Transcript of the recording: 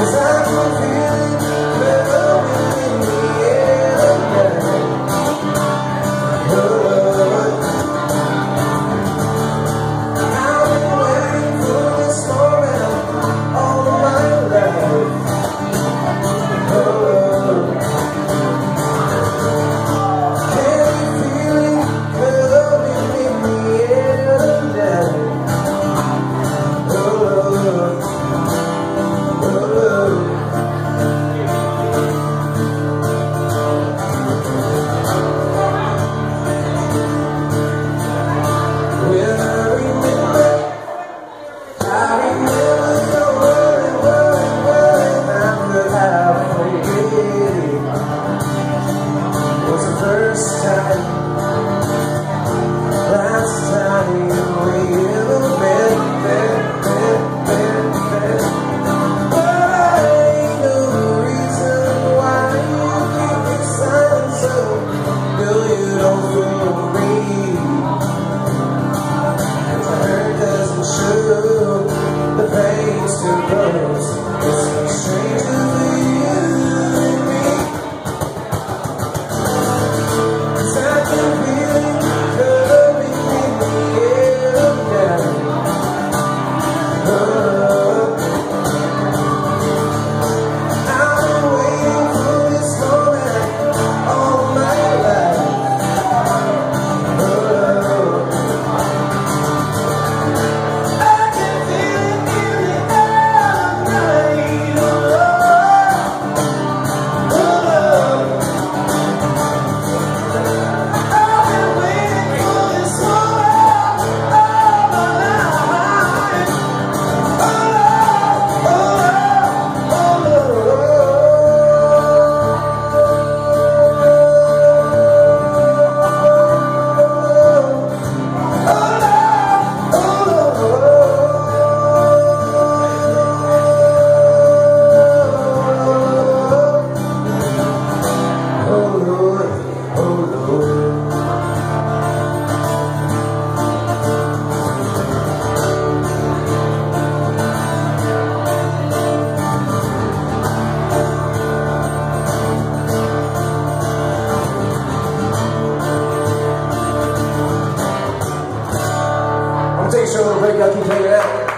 first time distant roads, strangers. break up each other out.